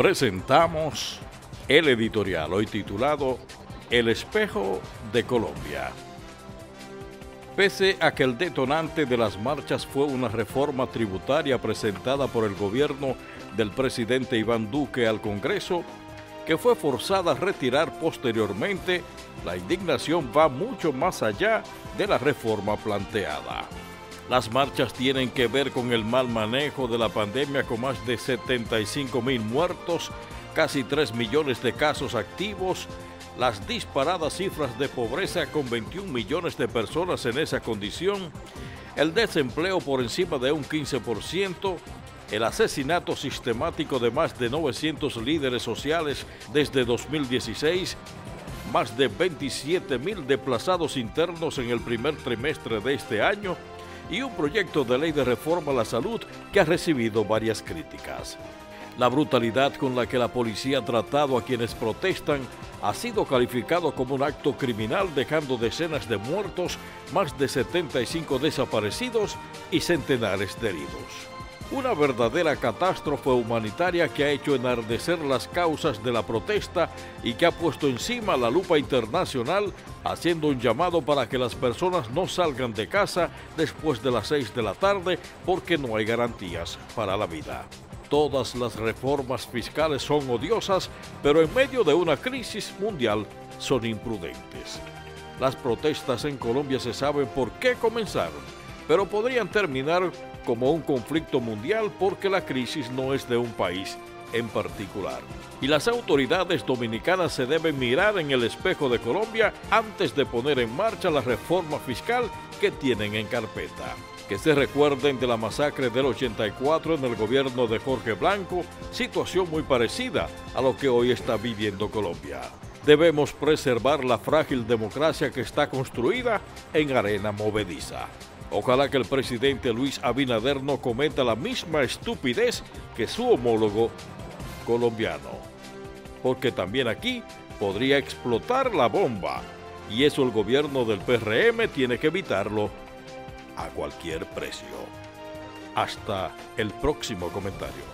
presentamos el editorial hoy titulado El espejo de Colombia. Pese a que el detonante de las marchas fue una reforma tributaria presentada por el gobierno del presidente Iván Duque al Congreso, que fue forzada a retirar posteriormente, la indignación va mucho más allá de la reforma planteada. Las marchas tienen que ver con el mal manejo de la pandemia con más de 75 mil muertos, casi 3 millones de casos activos, las disparadas cifras de pobreza con 21 millones de personas en esa condición, el desempleo por encima de un 15%, el asesinato sistemático de más de 900 líderes sociales desde 2016, más de 27 mil desplazados internos en el primer trimestre de este año, y un proyecto de ley de reforma a la salud que ha recibido varias críticas. La brutalidad con la que la policía ha tratado a quienes protestan ha sido calificado como un acto criminal dejando decenas de muertos, más de 75 desaparecidos y centenares de heridos una verdadera catástrofe humanitaria que ha hecho enardecer las causas de la protesta y que ha puesto encima la lupa internacional, haciendo un llamado para que las personas no salgan de casa después de las 6 de la tarde porque no hay garantías para la vida. Todas las reformas fiscales son odiosas, pero en medio de una crisis mundial son imprudentes. Las protestas en Colombia se saben por qué comenzaron, pero podrían terminar como un conflicto mundial porque la crisis no es de un país en particular. Y las autoridades dominicanas se deben mirar en el espejo de Colombia antes de poner en marcha la reforma fiscal que tienen en carpeta. Que se recuerden de la masacre del 84 en el gobierno de Jorge Blanco, situación muy parecida a lo que hoy está viviendo Colombia. Debemos preservar la frágil democracia que está construida en arena movediza. Ojalá que el presidente Luis Abinader no cometa la misma estupidez que su homólogo colombiano. Porque también aquí podría explotar la bomba. Y eso el gobierno del PRM tiene que evitarlo a cualquier precio. Hasta el próximo comentario.